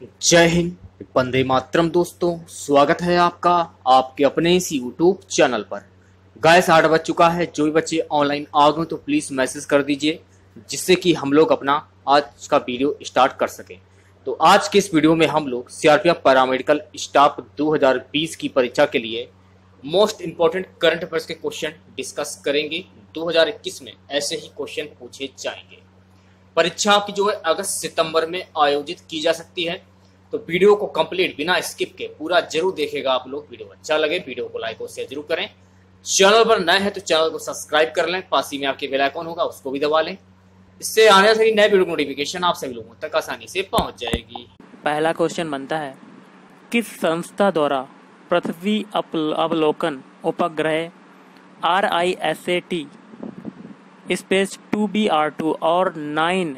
जय हिंद। बंदे मातरम दोस्तों, स्वागत है आपका आपके अपने इस यूट्यूब चैनल पर। गाय आठ बज चुका है, जो भी बच्चे ऑनलाइन आ गए तो प्लीज़ मैसेज कर दीजिए, जिससे कि हम लोग अपना आज का वीडियो स्टार्ट कर सकें। तो आज के इस वीडियो में हम लोग सीआरपीएफ पैरामेडिकल स्टाफ 2020 की परीक्षा के लिए मोस्ट इंपॉर्टेंट करंट अफेयर्स के क्वेश्चन डिस्कस करेंगे। 2021 में ऐसे ही क्वेश्चन पूछे जाएँगे। परीक्षा की जो है अगस्त सितंबर में आयोजित की जा सकती है। तो वीडियो को कंप्लीट बिना स्किप के पूरा ज़रूर देखेगा आप लोग। वीडियो अच्छा लगे, वीडियो को लाइक और शेयर ज़रूर करें। चैनल पर नए हैं तो चैनल को सब्सक्राइब कर लें। पास ही में आपके बेल आइकॉन होगा, उसको भी दबा लें। इससे आने वाली नए वीडियो नोटिफिकेशन आप सभी लोगों तक आसानी से पहुँच जाएगी। पहला क्वेश्चन बनता है, किस संस्था द्वारा पृथ्वी अवलोकन उपग्रह R I S A T space two B R two और नाइन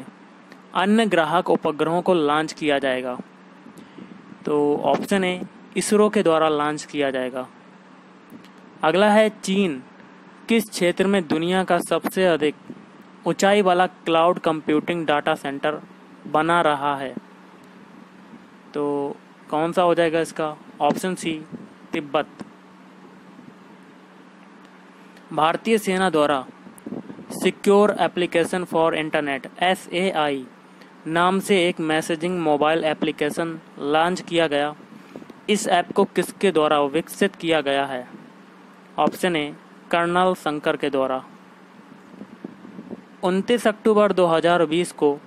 अन्य ग्राहक उपग्रहों को लॉन्च किया जाएगा। तो ऑप्शन है इसरो के द्वारा लॉन्च किया जाएगा। अगला है चीन। किस क्षेत्र में दुनिया का सबसे अधिक ऊंचाई वाला क्लाउड कंप्यूटिंग डाटा सेंटर बना रहा है? तो कौन सा हो जाएगा इसका? Option C Tibet. भारतीय सेना द्वारा secure application for internet S A I नाम से एक मैसेजिंग मोबाइल एप्लीकेशन लॉन्च किया गया। इस ऐप को किसके द्वारा विकसित किया गया है? ऑप्शन ए, कर्नल शंकर के द्वारा। 29 अक्टूबर 2020 को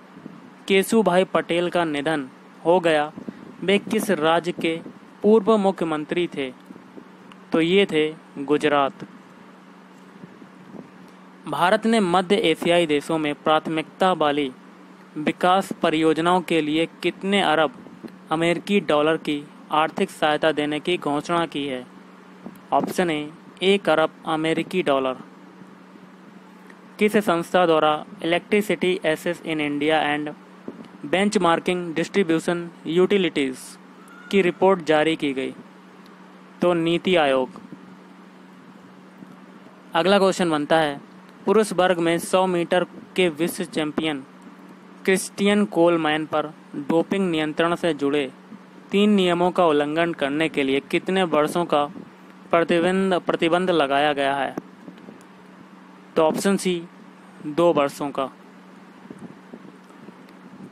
केशु भाई पटेल का निधन हो गया। वे किस राज्य के पूर्व मुख्यमंत्री थे? तो ये थे गुजरात। भारत ने मध्य एशियाई देशों में प्राथमिकता वाली विकास परियोजनाओं के लिए कितने अरब अमेरिकी डॉलर की आर्थिक सहायता देने की घोषणा की है? ऑप्शन ए, एक अरब अमेरिकी डॉलर। किस संस्था द्वारा electricity access in India and benchmarking distribution utilities की रिपोर्ट जारी की गई? तो नीति आयोग। अगला क्वेश्चन बनता है पुरुष वर्ग में 100 मीटर के विश्व चैंपियन क्रिस्टियन कोलमैन पर डोपिंग नियंत्रण से जुड़े तीन नियमों का उल्लंघन करने के लिए कितने वर्षों का प्रतिबंध प्रतिबंध लगाया गया है? तो ऑप्शन सी, दो वर्षों का।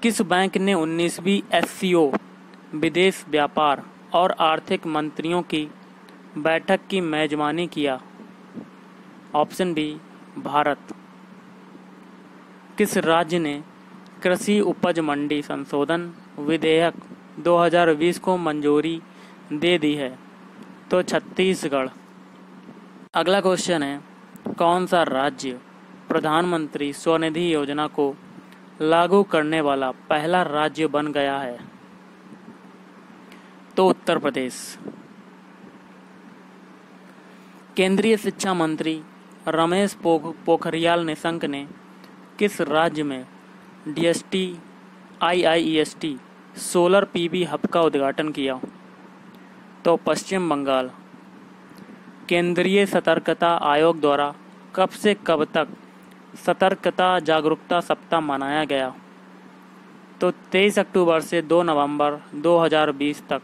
किस बैंक ने 19वीं एस विदेश व्यापार और आर्थिक मंत्रियों की बैठक की मेजबानी किया? Option B Bharat. किस राज्य ने कृषि उपज मंडी संशोधन विधेयक 2020 को मंजूरी दे दी है? तो छत्तीसगढ़। अगला क्वेश्चन है, कौन सा राज्य प्रधानमंत्री स्वनिधि योजना को लागू करने वाला पहला राज्य बन गया है? तो उत्तर प्रदेश। केंद्रीय शिक्षा मंत्री रमेश पोखरियाल निशंक ने किस राज्य में DST IIEST solar PV hub का उद्घाटन किया? तो पश्चिम बंगाल, केंद्रीय सतर्कता आयोग द्वारा कब से कब तक सतर्कता जागरूकता सप्ताह मनाया गया? तो 23 अक्टूबर से 2 नवंबर 2020 तक।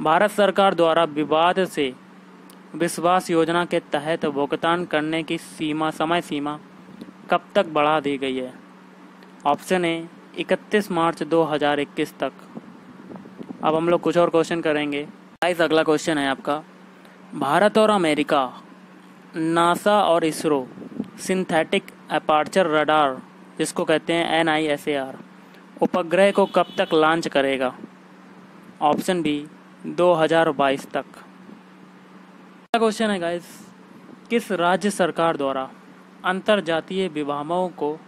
भारत सरकार द्वारा विवाद से विश्वास योजना के तहत भुगतान करने की सीमा समय सीमा कब तक बढ़ा दी गई है? ऑप्शन ए, इकतीस मार्च 2021 तक। अब हम लोग कुछ और क्वेश्चन करेंगे। गाइस अगला क्वेश्चन है आपका। भारत और अमेरिका, नासा और इसरो सिंथेटिक अपार्चर रडार जिसको कहते हैं N I S A R उपग्रह को कब तक लॉन्च करेगा? ऑप्शन बी 2022 तक। क्वेश्चन है गाइस किस राज्य सरकार द्वारा अंतर्जातीय विवाहों को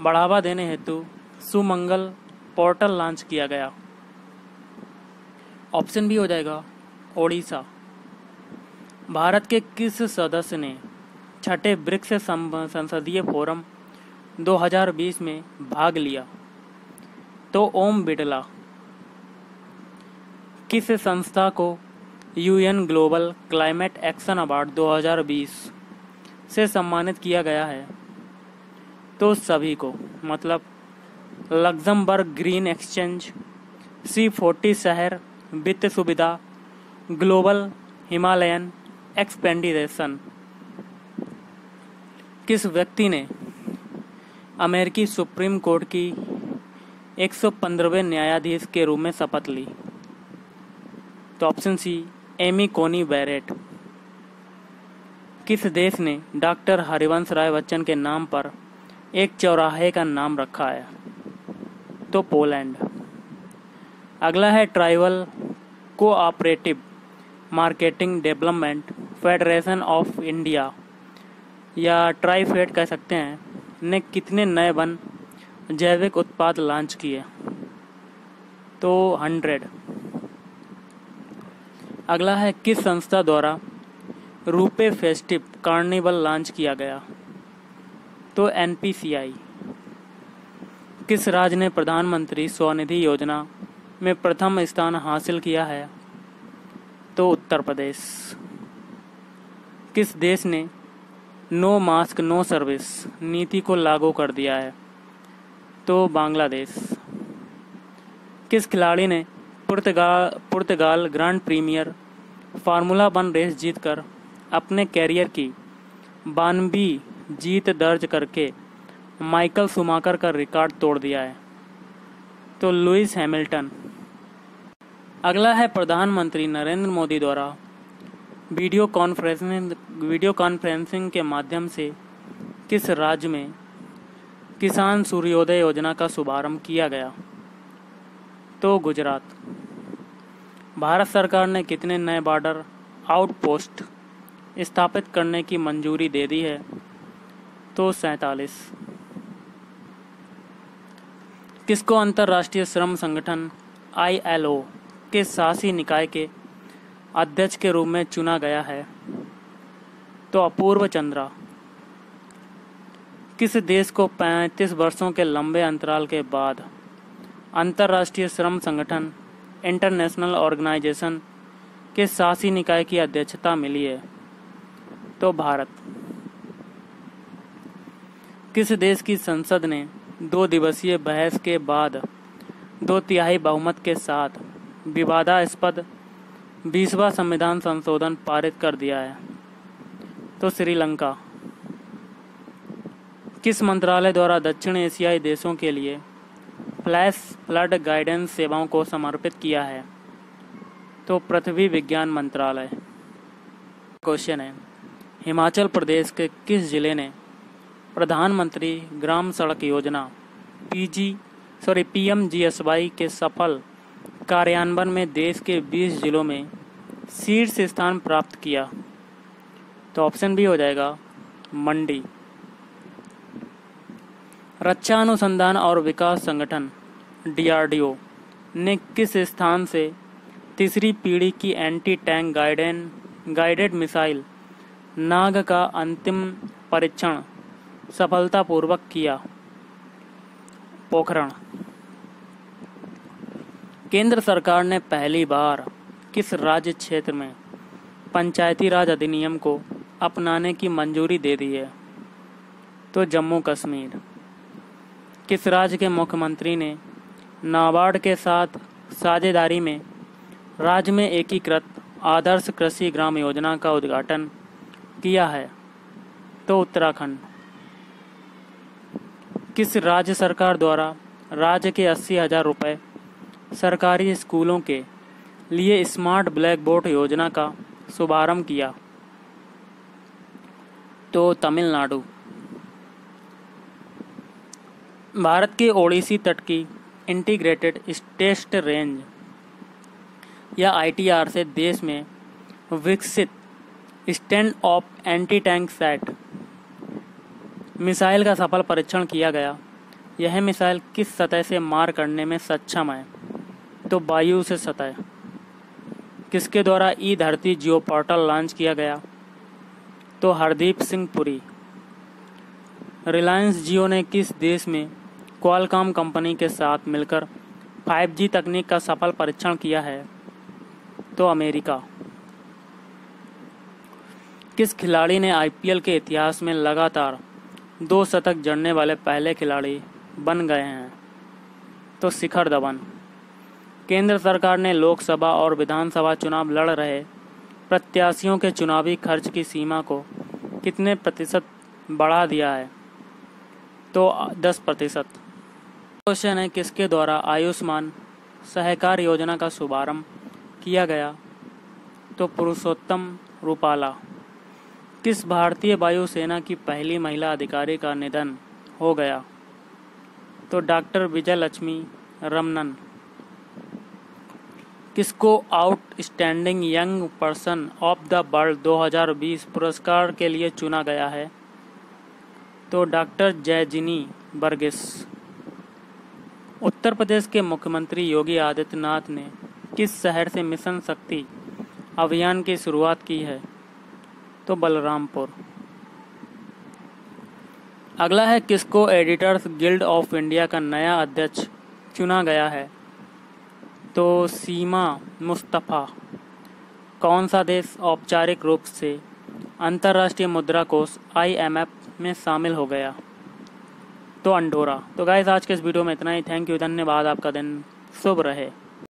बढ़ावा देने हेतु सुमंगल पोर्टल लॉन्च किया गया? ऑप्शन भी हो जाएगा, ओडिशा। भारत के किस सदस्य ने छठे ब्रिक्स संसदीय फोरम 2020 में भाग लिया? तो ओम बिड़ला किस संस्था को UN global climate action award 2020 से सम्मानित किया गया है। तो सभी को मतलब Luxembourg green exchange, C forty शहर, वित्त सुविधा, ग्लोबल हिमालयन एक्सपेंडिशन किस व्यक्ति ने अमेरिकी सुप्रीम कोर्ट की 115वें न्यायाधीश के रूप में शपथ ली? तो option C Amy Coney Barrett किस देश ने डॉक्टर हरिवंश राय बच्चन के नाम पर एक चौराहे का नाम रखा है? तो पोलैंड। अगला है tribal cooperative marketing development federation of India, या ट्राईफेड कह सकते हैं, ने कितने नए वन जैविक उत्पाद लॉन्च किए? तो हंड्रेड। अगला है, किस संस्था द्वारा रूपे फेस्टिव कार्निवल लॉन्च किया गया? तो एनपीसीआई। किस राज्य ने प्रधानमंत्री स्वनिधि योजना में प्रथम स्थान हासिल किया है? तो उत्तर प्रदेश। किस देश ने नो मास्क, नो सर्विस नीति को लागू कर दिया है? तो बांग्लादेश। किस खिलाड़ी ने पुर्तगाल पुर्तगाल grand premier formula one race जीतकर अपने कैरियर की बानवी जीत दर्ज करके माइकल सुमाकर का रिकॉर्ड तोड़ दिया है। तो लुइस हैमिल्टन। अगला है प्रधानमंत्री नरेंद्र मोदी द्वारा वीडियो कॉन्फ्रेंसिंग वीडियो कॉन्फ्रेंसिंग के माध्यम से किस राज्य में किसान सूर्योदय योजना का शुभारंभ किया गया? तो गुजरात। भारत सरकार ने कितने नए बॉर्डर आउटपोस्ट स्थापित करने की मंजूरी दे दी है? तो सैतालीस। किसको अंतर्राष्ट्रीय श्रम संगठन आईएलओ के शासी निकाय के अध्यक्ष के रूप में चुना गया है? तो अपूर्व चंद्रा। किस देश को 35 वर्षों के लंबे अंतराल के बाद अंतर्राष्ट्रीय श्रम संगठन इंटरनेशनल ऑर्गेनाइजेशन के शासी निकाय की अध्यक्षता मिली है। तो भारत। किस देश की संसद ने दो दिवसीय बहस के बाद दो तिहाई बहुमत के साथ विवादास्पद बीसवा संविधान संशोधन पारित कर दिया है? तो श्रीलंका। किस मंत्रालय द्वारा दक्षिण एशियाई देशों के लिए फ्लैश फ्लड गाइडेंस सेवाओं को समर्पित किया है। तो पृथ्वी विज्ञान मंत्रालय। क्वेश्चन है, हिमाचल प्रदेश के किस ज़िले ने प्रधानमंत्री ग्राम सड़क योजना, पीजी सॉरी पीएमजीएसवाई के सफल कार्यान्वयन में देश के 20 जिलों में शीर्ष स्थान प्राप्त किया? तो ऑप्शन भी हो जाएगा, मंडी। रक्षा अनुसंधान और विकास संगठन डीआरडीओ ने किस स्थान से तीसरी पीढ़ी की anti tank guided guided missile Nag का अंतिम परीक्षण सफलतापूर्वक किया? पोखरण। केंद्र सरकार ने पहली बार किस राज्य क्षेत्र में पंचायती राज अधिनियम को अपनाने की मंजूरी दे दी है? तो जम्मू कश्मीर। किस राज्य के मुख्यमंत्री ने नाबार्ड के साथ साझेदारी में राज्य में एकीकृत आदर्श कृषि ग्राम योजना का उद्घाटन किया है? तो उत्तराखंड। किस राज्य सरकार द्वारा राज्य के अस्सी हज़ार रुपये सरकारी स्कूलों के लिए स्मार्ट ब्लैक बोर्ड योजना का शुभारंभ किया? तो तमिलनाडु। भारत के ओडिसी तट की इंटीग्रेटेड स्टेस्ट रेंज या आईटीआर से देश में विकसित stand off anti tank SANT missile का सफल परीक्षण किया गया। यह मिसाइल किस सतह से मार करने में सक्षम है? तो वायु से सतह। किसके द्वारा ई धरती जियो पोर्टल लॉन्च किया गया? तो हरदीप सिंह पुरी। रिलायंस जियो ने किस देश में क्वालकॉम कंपनी के साथ मिलकर 5G तकनीक का सफल परीक्षण किया है तो अमेरिका। किस खिलाड़ी ने आईपीएल के इतिहास में लगातार दो शतक जड़ने वाले पहले खिलाड़ी बन गए हैं? तो शिखर धवन। केंद्र सरकार ने लोकसभा और विधानसभा चुनाव लड़ रहे प्रत्याशियों के चुनावी खर्च की सीमा को कितने प्रतिशत बढ़ा दिया है? तो 10 प्रतिशत। क्वेश्चन है, किसके द्वारा आयुष्मान सहकार योजना का शुभारंभ किया गया? तो पुरुषोत्तम रूपाला, किस भारतीय वायुसेना की पहली महिला अधिकारी का निधन हो गया? तो डॉक्टर विजय लक्ष्मी रमनन किसको outstanding young person of the world 2020 पुरस्कार के लिए चुना गया है? तो डॉक्टर जयजिनी बर्गिस उत्तर प्रदेश के मुख्यमंत्री योगी आदित्यनाथ ने किस शहर से मिशन शक्ति अभियान की शुरुआत की है? तो बलरामपुर। अगला है, किसको एडिटर्स गिल्ड ऑफ़ इंडिया का नया अध्यक्ष चुना गया है? तो सीमा मुस्तफ़ा। कौन सा देश औपचारिक रूप से अंतर्राष्ट्रीय मुद्रा कोष आईएमएफ में शामिल हो गया? तो अंडोरा। तो गाइज़ आज के इस वीडियो में इतना ही। थैंक यू धन्यवाद। आपका दिन शुभ रहे।